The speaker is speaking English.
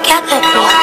Capricorn.